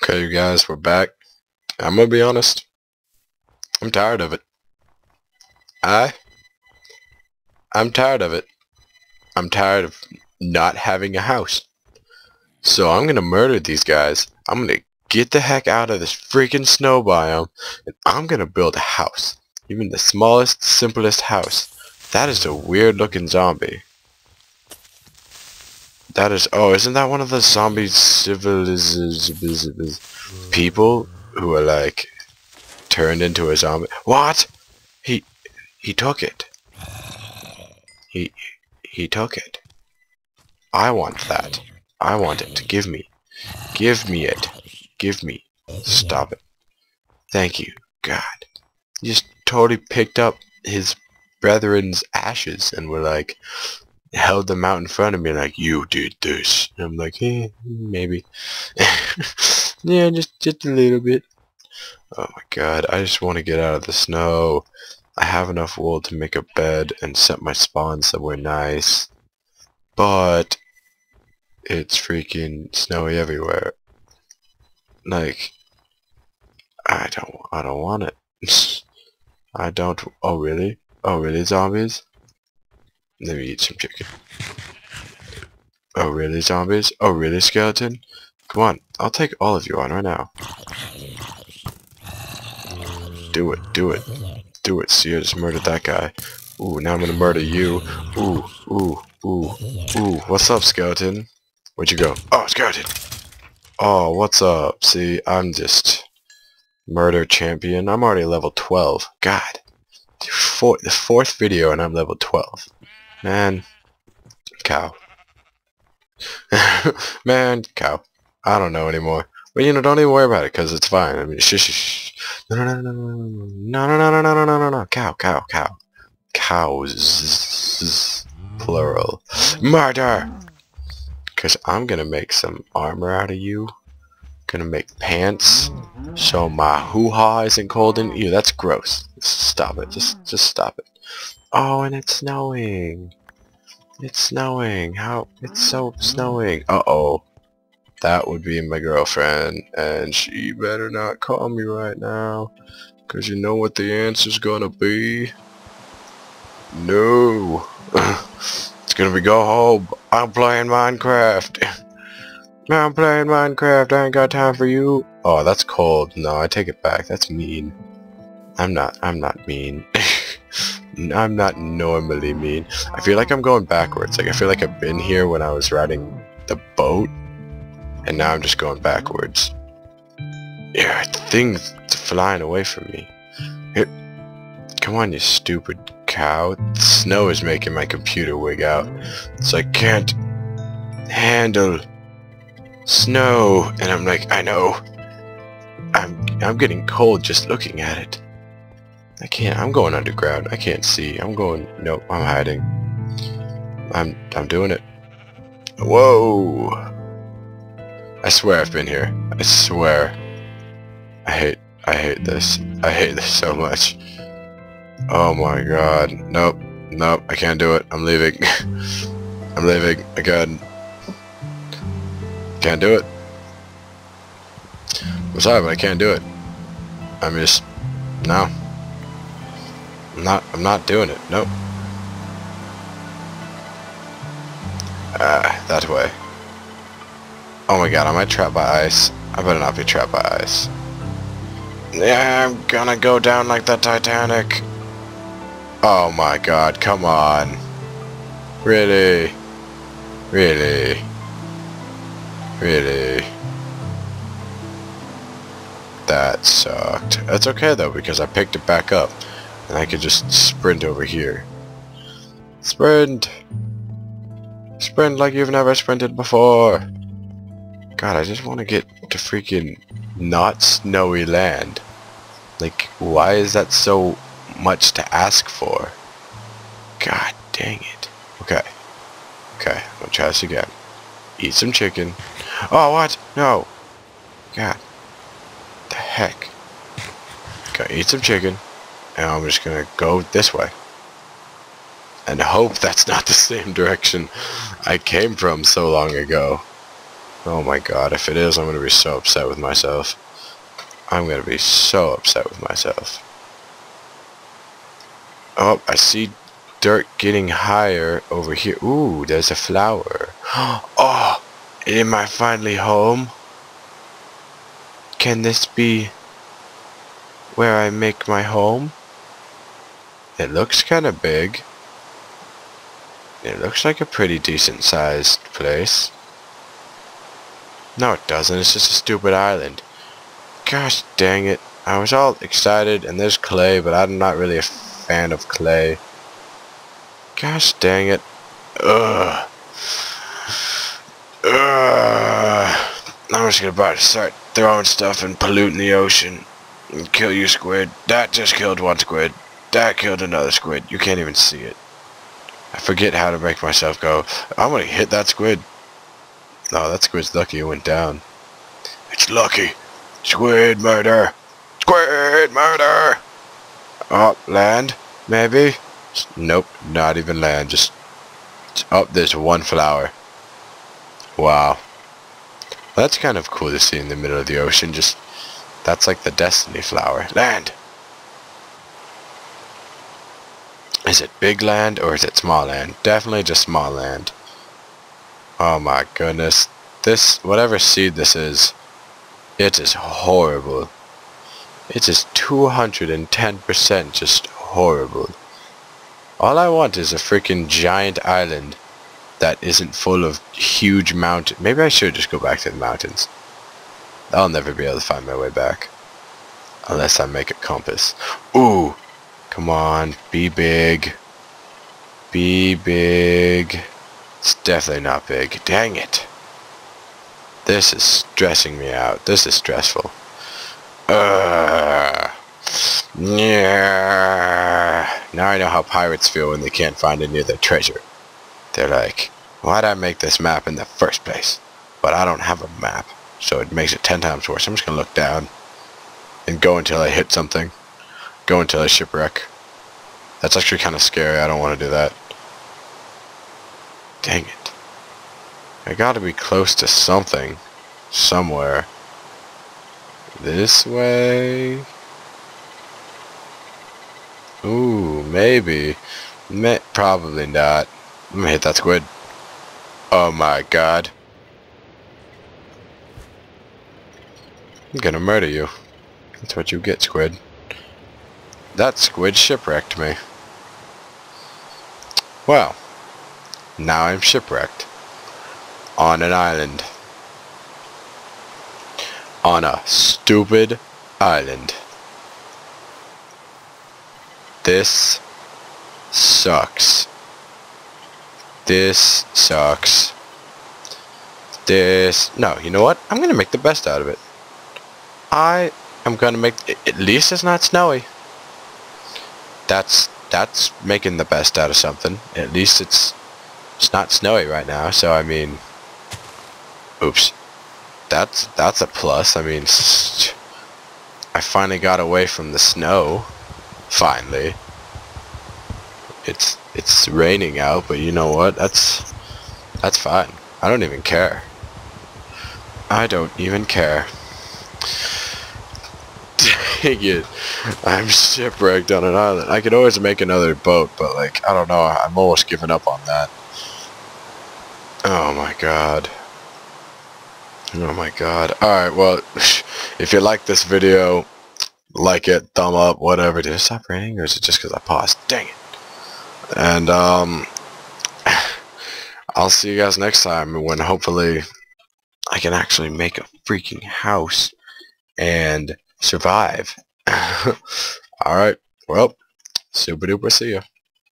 Okay, you guys, we're back. I'm gonna be honest. I'm tired of it. I... I'm tired of it. I'm tired of not having a house. So I'm gonna murder these guys. I'm gonna get the heck out of this freaking snow biome, and I'm gonna build a house. Even the smallest, simplest house. That is a weird looking zombie. That is, oh, isn't that one of the zombie civilizations people who are like turned into a zombie? What? He, he took it. He, he took it. I want that. I want it. Give me. Give me it. Give me. Stop it. Thank you. God. You just totally picked up his brethren's ashes and were like, held them out in front of me like, you did this. And I'm like, maybe. yeah, just, just a little bit. Oh my god, I just want to get out of the snow. I have enough wool to make a bed and set my spawn somewhere nice. But, it's freaking snowy everywhere. Like, I don't, I don't want it. I don't, oh really? Oh really, zombies? Let me eat some chicken. Oh really, zombies? Oh really, skeleton? Come on, I'll take all of you on right now. Do it, do it. Do it, see I just murdered that guy. Ooh, now I'm gonna murder you. Ooh, ooh, ooh, ooh. What's up, skeleton? Where'd you go? Oh, skeleton! Oh, what's up? See, I'm just murder champion. I'm already level 12. God. The fourth video and I'm level 12. Man. Cow. Man, cow. I don't know anymore. But you know, don't even worry about it, because it's fine. I mean, shh, shh, shh. No, no, no, no, no, no, no, no, no, no, no, no, no, no, no cow, cow, cow. Cows. Plural. Murder! Because I'm going to make some armor out of you. Gonna make pants. So my hoo-ha isn't cold and ew, that's gross. Stop it. Just just stop it. Oh, and it's snowing. It's snowing. How? It's so snowing. Uh-oh. That would be my girlfriend. And she better not call me right now. Because you know what the answer's gonna be? No. it's gonna be go home. I'm playing Minecraft. I'm playing Minecraft, I ain't got time for you. Oh, that's cold. No, I take it back. That's mean. I'm not, I'm not mean. I'm not normally mean. I feel like I'm going backwards. Like, I feel like I've been here when I was riding the boat. And now I'm just going backwards. Yeah, things flying away from me. Here. Come on, you stupid cow. The snow is making my computer wig out. So I can't handle snow and I'm like I know I'm I'm getting cold just looking at it I can't I'm going underground. I can't see. I'm going nope I'm hiding. I'm I'm doing it. Whoa. I swear I've been here. I swear. I hate I hate this. I hate this so much. Oh my god. Nope nope I can't do it. I'm leaving. I'm leaving again. Can't do it. I'm sorry, but I can't do it. I'm just... No. I'm not, I'm not doing it. Nope. Ah, that way. Oh my god, am I trapped by ice? I better not be trapped by ice. Yeah, I'm gonna go down like the Titanic. Oh my god, come on. Really? Really? Really? That sucked. That's okay though because I picked it back up and I could just sprint over here. Sprint! Sprint like you've never sprinted before! God, I just want to get to freaking not snowy land. Like, why is that so much to ask for? God dang it. Okay. Okay, I'm gonna try this again. Eat some chicken. Oh, what? No. God. The heck? Okay, eat some chicken. And I'm just gonna go this way. And hope that's not the same direction I came from so long ago. Oh my god, if it is, I'm gonna be so upset with myself. I'm gonna be so upset with myself. Oh, I see dirt getting higher over here. Ooh, there's a flower. Oh, am I finally home? Can this be where I make my home? It looks kind of big. It looks like a pretty decent sized place. No it doesn't, it's just a stupid island. Gosh dang it. I was all excited and there's clay, but I'm not really a fan of clay. Gosh dang it. Ugh. Ugh. I'm just gonna about to start throwing stuff and polluting the ocean. And kill you squid. That just killed one squid. That killed another squid. You can't even see it. I forget how to make myself go, I'm gonna hit that squid. No, that squid's lucky it went down. It's lucky. Squid murder. Squid murder. Oh, land? Maybe? Nope, not even land. Just, up there's one flower. Wow. That's kind of cool to see in the middle of the ocean. Just, that's like the destiny flower. Land! Is it big land or is it small land? Definitely just small land. Oh my goodness. This, whatever seed this is, it is horrible. It is 210% just horrible. All I want is a freaking giant island that isn't full of huge mountains. Maybe I should just go back to the mountains. I'll never be able to find my way back. Unless I make a compass. Ooh! Come on, be big. Be big. It's definitely not big. Dang it. This is stressing me out. This is stressful. Uh, yeah. Now I know how pirates feel when they can't find any of their treasure. They're like, why'd I make this map in the first place? But I don't have a map, so it makes it ten times worse. I'm just gonna look down and go until I hit something. Go until I shipwreck. That's actually kind of scary. I don't want to do that. Dang it. I gotta be close to something. Somewhere. This way? Ooh, maybe. May probably not. I'm gonna hit that squid. Oh my god. I'm gonna murder you. That's what you get, squid. That squid shipwrecked me. Well, now I'm shipwrecked. On an island. On a stupid island. This sucks. This sucks. This... No, you know what? I'm gonna make the best out of it. I am gonna make... At least it's not snowy. That's... That's making the best out of something. At least it's it's not snowy right now, so I mean, oops. That's that's a plus. I mean, I finally got away from the snow. Finally. It's it's raining out, but you know what? That's that's fine. I don't even care. I don't even care. Dang it. I'm shipwrecked on an island. I could always make another boat, but like, I don't know. I'm almost giving up on that. Oh my god. Oh my god. Alright, well, if you like this video, like it, thumb up, whatever. Did it stop raining or is it just because I paused? Dang it. And, um, I'll see you guys next time when hopefully I can actually make a freaking house and survive. Alright, well, super duper see ya.